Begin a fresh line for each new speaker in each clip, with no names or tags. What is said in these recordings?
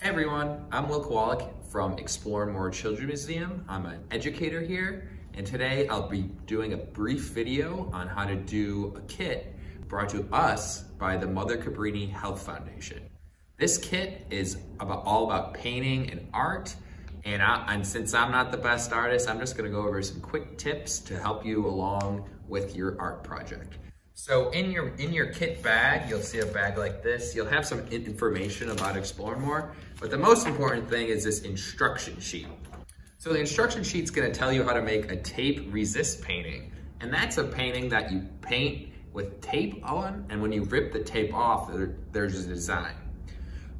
Hey everyone, I'm Will Kowalik from Explore More Children Museum. I'm an educator here, and today I'll be doing a brief video on how to do a kit brought to us by the Mother Cabrini Health Foundation. This kit is about all about painting and art, and, I, and since I'm not the best artist, I'm just gonna go over some quick tips to help you along with your art project. So in your in your kit bag, you'll see a bag like this. You'll have some information about Explore More, but the most important thing is this instruction sheet. So the instruction sheet's gonna tell you how to make a tape resist painting. And that's a painting that you paint with tape on, and when you rip the tape off, there, there's a design.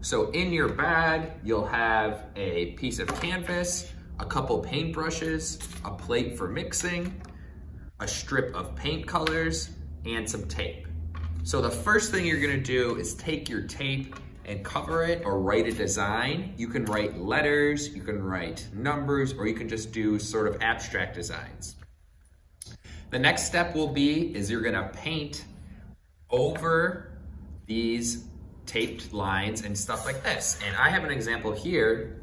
So in your bag, you'll have a piece of canvas, a couple paintbrushes, a plate for mixing, a strip of paint colors, and some tape. So the first thing you're gonna do is take your tape and cover it or write a design. You can write letters, you can write numbers, or you can just do sort of abstract designs. The next step will be is you're gonna paint over these taped lines and stuff like this. And I have an example here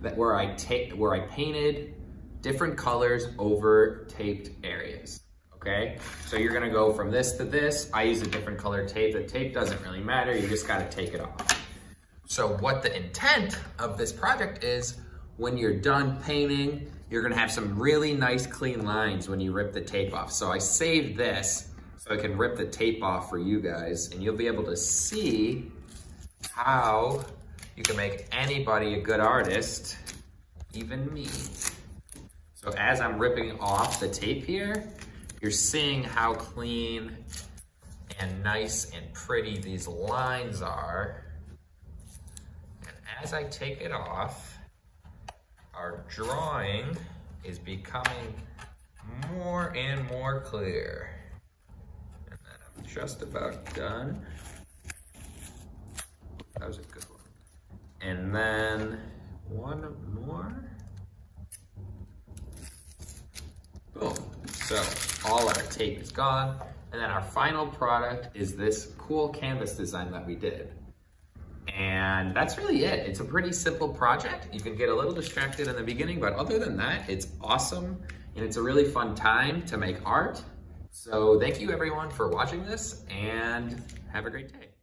that where I take where I painted different colors over taped areas okay? So you're gonna go from this to this. I use a different color tape. The tape doesn't really matter, you just gotta take it off. So what the intent of this project is, when you're done painting, you're gonna have some really nice clean lines when you rip the tape off. So I saved this so I can rip the tape off for you guys and you'll be able to see how you can make anybody a good artist, even me. So as I'm ripping off the tape here, you're seeing how clean and nice and pretty these lines are. And as I take it off, our drawing is becoming more and more clear. And then I'm just about done. That was a good one. And then one more. Boom. So all our tape is gone. And then our final product is this cool canvas design that we did. And that's really it. It's a pretty simple project. You can get a little distracted in the beginning, but other than that, it's awesome. And it's a really fun time to make art. So thank you everyone for watching this and have a great day.